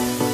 Bye.